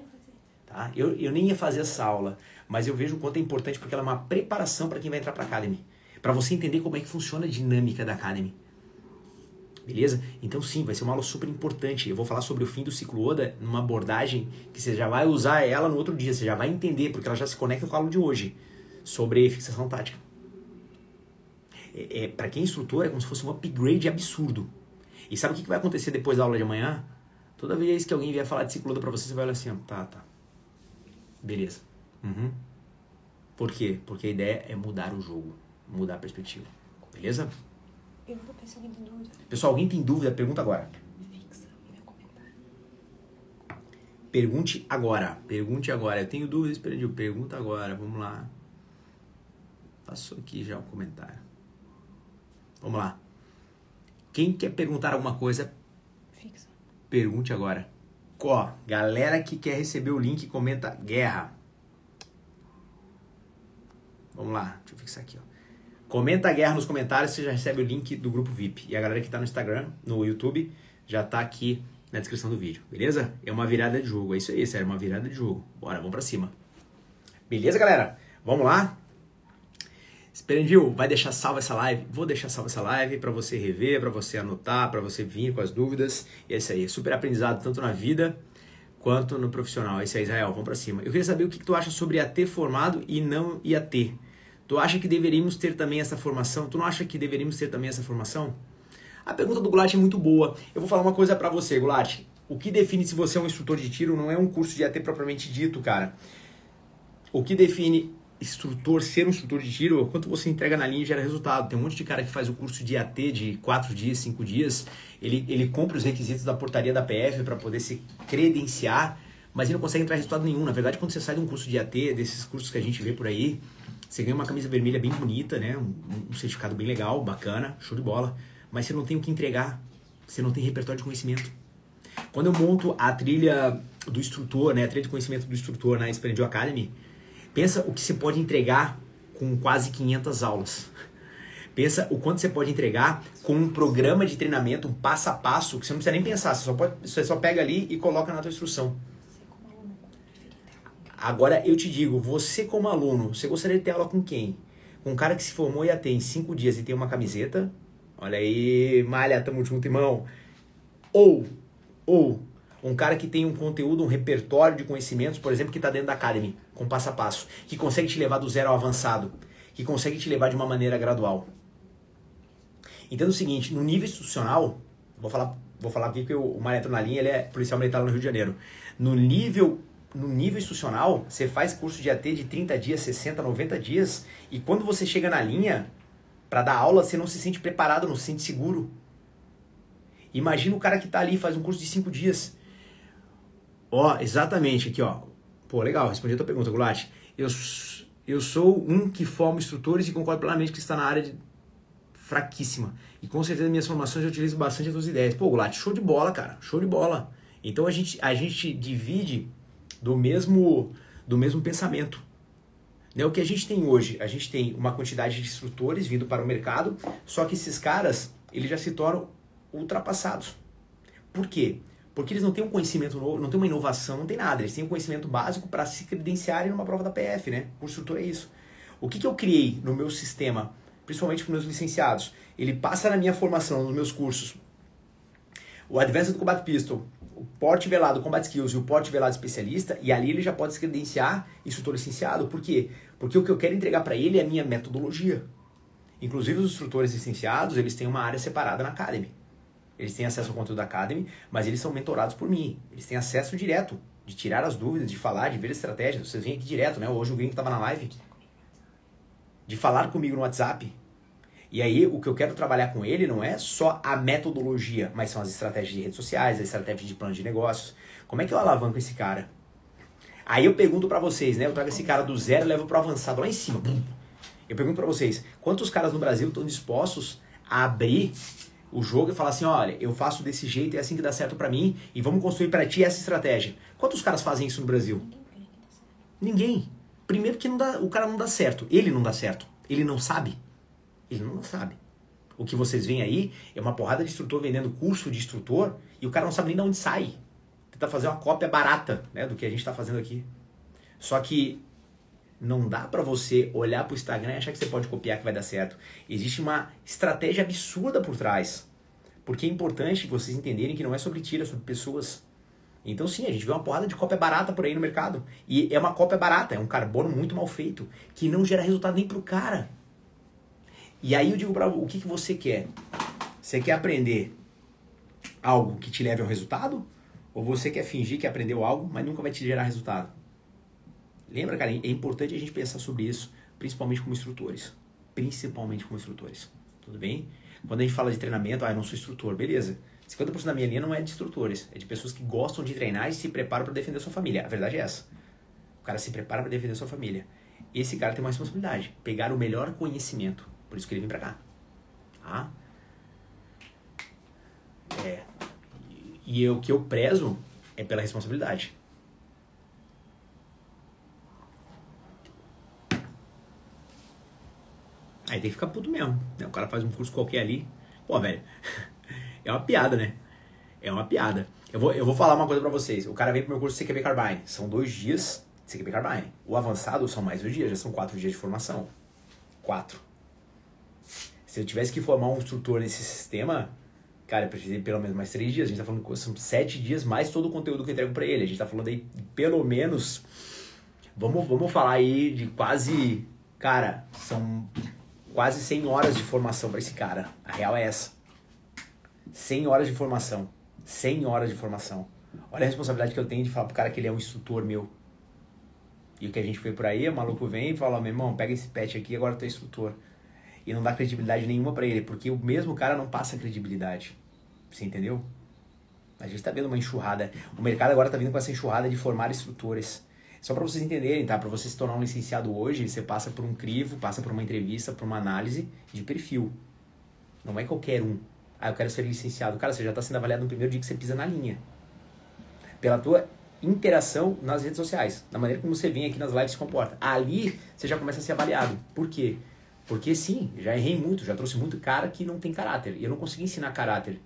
Tá? Eu, eu nem ia fazer essa aula. Mas eu vejo o quanto é importante porque ela é uma preparação para quem vai entrar para a Academy. Para você entender como é que funciona a dinâmica da Academy. Beleza? Então sim, vai ser uma aula super importante. Eu vou falar sobre o fim do ciclo Oda numa abordagem que você já vai usar ela no outro dia. Você já vai entender, porque ela já se conecta com a aula de hoje. Sobre fixação tática é, é para quem é instrutor, é como se fosse um upgrade absurdo. E sabe o que, vai acontecer depois da aula de amanhã? Toda vez que alguém vier falar de ciclo para você, você vai olhar assim, tá, tá. Beleza. Uhum. Por quê? Porque a ideia é mudar o jogo, mudar a perspectiva. Beleza? Eu vou pensar alguém tem dúvida. Pessoal, alguém tem dúvida? Pergunta agora. Fixa meu comentário. Pergunte agora. Pergunte agora. Eu tenho dúvidas, perdi. Pergunta agora. Vamos lá. Passou aqui já o comentário. Vamos lá. Quem quer perguntar alguma coisa, Fixa. pergunte agora. Ó, galera que quer receber o link, comenta guerra. Vamos lá, deixa eu fixar aqui, ó. Comenta guerra nos comentários, você já recebe o link do grupo VIP. E a galera que tá no Instagram, no YouTube, já tá aqui na descrição do vídeo, beleza? É uma virada de jogo, é isso aí, sério, uma virada de jogo. Bora, vamos pra cima. Beleza, galera? Vamos lá? Esperandil, vai deixar salva essa live? Vou deixar salva essa live para você rever, para você anotar, para você vir com as dúvidas. E é isso aí, super aprendizado tanto na vida quanto no profissional. É isso aí, Israel, vamos para cima. Eu queria saber o que, tu acha sobre AT formado e não IAT. Tu acha que deveríamos ter também essa formação? Tu não acha que deveríamos ter também essa formação? A pergunta do Goulart é muito boa. Eu vou falar uma coisa para você, Goulart. O que define se você é um instrutor de tiro não é um curso de AT propriamente dito, cara. O que define instrutor, ser um instrutor de tiro, quanto você entrega na linha gera resultado. Tem um monte de cara que faz o curso de AT de 4 dias, 5 dias, ele, ele compra os requisitos da portaria da PF para poder se credenciar, mas ele não consegue entrar em resultado nenhum. Na verdade, quando você sai de um curso de AT, desses cursos que a gente vê por aí, você ganha uma camisa vermelha bem bonita, né? Um, um certificado bem legal, bacana, show de bola, mas você não tem o que entregar, você não tem repertório de conhecimento. Quando eu monto a trilha do instrutor, né, a trilha de conhecimento do instrutor na Expandio Academy, pensa o que você pode entregar com quase 500 aulas. Pensa o quanto você pode entregar com um programa de treinamento, um passo a passo, que você não precisa nem pensar, você só, pode, você só pega ali e coloca na tua instrução. Agora eu te digo, você como aluno, você gostaria de ter aula com quem? Com um cara que se formou e tem cinco dias e tem uma camiseta? Olha aí, malha, tamo junto, irmão. Ou, ou, um cara que tem um conteúdo, um repertório de conhecimentos, por exemplo, que está dentro da Academy, com passo a passo, que consegue te levar do zero ao avançado, que consegue te levar de uma maneira gradual. Entenda o seguinte, no nível institucional, vou falar, vou falar aqui que o Mário na linha, ele é policial militar no Rio de Janeiro. No nível no nível institucional, você faz curso de AT de 30 dias, 60, 90 dias, e quando você chega na linha para dar aula, você não se sente preparado, não se sente seguro. Imagina o cara que tá ali faz um curso de 5 dias. Ó, exatamente aqui, ó. Pô, legal, respondi a tua pergunta, Goulart. Eu, eu sou um que forma instrutores e concordo plenamente que está na área de fraquíssima. E com certeza minhas formações eu utilizo bastante as tuas ideias. Pô, Goulart, show de bola, cara. Show de bola. Então a gente, a gente divide do mesmo, do mesmo pensamento. Né? O que a gente tem hoje? A gente tem uma quantidade de instrutores vindo para o mercado, só que esses caras, eles já se tornam ultrapassados. Por quê? Porque eles não têm um conhecimento novo, não têm uma inovação, não tem nada. Eles têm um conhecimento básico para se credenciarem numa prova da PF, né? O instrutor é isso. O que, que eu criei no meu sistema principalmente para os meus licenciados. Ele passa na minha formação, nos meus cursos, o Advanced Combat Pistol, o porte velado Combat Skills e o porte velado especialista, e ali ele já pode se credenciar instrutor licenciado. Por quê? Porque o que eu quero entregar para ele é a minha metodologia. Inclusive os instrutores licenciados, eles têm uma área separada na Academy. Eles têm acesso ao conteúdo da Academy, mas eles são mentorados por mim. Eles têm acesso direto, de tirar as dúvidas, de falar, de ver estratégias. Vocês vêm aqui direto, né? Hoje o que estava na live, de falar comigo no WhatsApp. E aí, o que eu quero trabalhar com ele não é só a metodologia, mas são as estratégias de redes sociais, as estratégias de plano de negócios. Como é que eu alavanco esse cara? Aí eu pergunto para vocês, né? Eu trago esse cara do zero e levo pro avançado lá em cima. Eu pergunto para vocês, quantos caras no Brasil estão dispostos a abrir o jogo e falar assim, olha, eu faço desse jeito, é assim que dá certo para mim e vamos construir para ti essa estratégia. Quantos caras fazem isso no Brasil? Ninguém. Primeiro que não dá, o cara não dá certo. Ele não dá certo. Ele não sabe. Ele não sabe. O que vocês veem aí é uma porrada de instrutor vendendo curso de instrutor e o cara não sabe nem de onde sai. Tenta fazer uma cópia barata né, do que a gente está fazendo aqui. Só que não dá para você olhar para o Instagram e achar que você pode copiar que vai dar certo. Existe uma estratégia absurda por trás. Porque é importante vocês entenderem que não é sobre tira, é sobre pessoas. Então sim, a gente vê uma porrada de cópia barata por aí no mercado. E é uma cópia barata, é um carbono muito mal feito, que não gera resultado nem pro cara. E aí eu digo para o que, que você quer? Você quer aprender algo que te leve ao resultado? Ou você quer fingir que aprendeu algo, mas nunca vai te gerar resultado? Lembra, cara, é importante a gente pensar sobre isso, principalmente como instrutores. Principalmente como instrutores. Tudo bem? Quando a gente fala de treinamento, ah, eu não sou instrutor, beleza. 50% da minha linha não é de instrutores, é de pessoas que gostam de treinar e se preparam para defender a sua família. A verdade é essa. O cara se prepara para defender a sua família. Esse cara tem uma responsabilidade, pegar o melhor conhecimento. Por isso que ele vem para cá. Tá? É. E eu, o que eu prezo é pela responsabilidade. Aí tem que ficar puto mesmo. Né? O cara faz um curso qualquer ali. Pô, velho. É uma piada, né? É uma piada. Eu vou, eu vou falar uma coisa pra vocês. O cara vem pro meu curso CQB Carbine. São dois dias de CQB Carbine. O avançado são mais dois dias, já são quatro dias de formação. Quatro. Se eu tivesse que formar um instrutor nesse sistema, cara, eu precisei pelo menos mais três dias. A gente tá falando que são sete dias mais todo o conteúdo que eu entrego pra ele. A gente tá falando aí pelo menos. Vamos, vamos falar aí de quase. Cara, são quase 100 horas de formação para esse cara. A real é essa. 100 horas de formação. 100 horas de formação. Olha a responsabilidade que eu tenho de falar pro cara que ele é um instrutor meu. E o que a gente foi por aí, o maluco vem e fala, meu irmão, pega esse pet aqui, agora tu é instrutor. E não dá credibilidade nenhuma para ele, porque o mesmo cara não passa credibilidade. Você entendeu? A gente tá vendo uma enxurrada. O mercado agora tá vindo com essa enxurrada de formar instrutores. Só para vocês entenderem, tá? Para você se tornar um licenciado hoje, você passa por um crivo, passa por uma entrevista, por uma análise de perfil. Não é qualquer um. Ah, eu quero ser licenciado. Cara, você já está sendo avaliado no primeiro dia que você pisa na linha. pela tua interação nas redes sociais, da maneira como você vem aqui nas lives se comporta. Ali você já começa a ser avaliado. Por quê? Porque sim, já errei muito, já trouxe muito cara que não tem caráter. E eu não consigo ensinar caráter.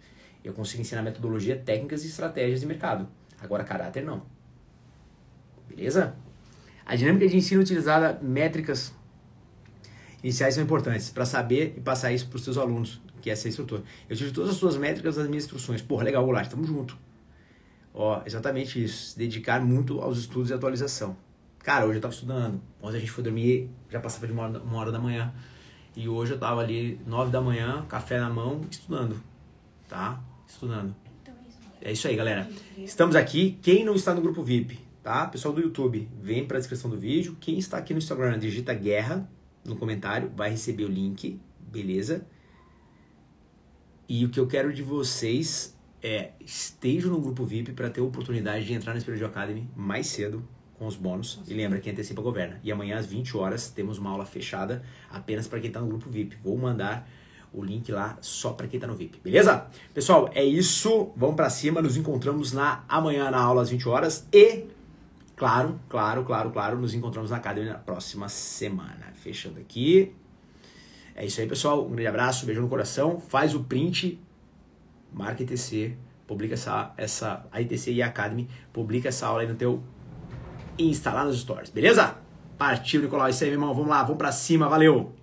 Eu consigo ensinar metodologia, técnicas e estratégias de mercado. Agora, caráter não. Beleza? A dinâmica de ensino utilizada, métricas iniciais são importantes para saber e passar isso para os seus alunos, que é ser instrutor. Eu tiro todas as suas métricas das minhas instruções. Porra, legal, Goulart, tamo junto. Ó, exatamente isso. Dedicar muito aos estudos e atualização. Cara, hoje eu tava estudando. Ontem a gente foi dormir, já passava de uma hora, uma hora da manhã. E hoje eu tava ali, nove da manhã, café na mão, estudando. Tá? Estudando. Então é isso. É isso aí, galera. Estamos aqui. Quem não está no grupo VIP, tá? Pessoal do YouTube, vem para a descrição do vídeo. Quem está aqui no Instagram, digita guerra no comentário, vai receber o link, beleza? E o que eu quero de vocês é estejam no grupo VIP para ter a oportunidade de entrar no Spirit Academy mais cedo com os bônus. E lembra, quem antecipa governa. E amanhã às 20 horas temos uma aula fechada apenas para quem está no grupo VIP. Vou mandar o link lá só para quem está no VIP, beleza? Pessoal, é isso. Vamos para cima. Nos encontramos na amanhã na aula às 20 horas e claro, claro, claro, claro, nos encontramos na Academy na próxima semana. Fechando aqui. É isso aí, pessoal. Um grande abraço, beijo no coração. Faz o print, marca ITC, publica essa, essa ITC e Academy, publica essa aula aí no teu Insta, lá nos stories, beleza? Partiu, Nicolau. É isso aí, meu irmão. Vamos lá, vamos pra cima. Valeu!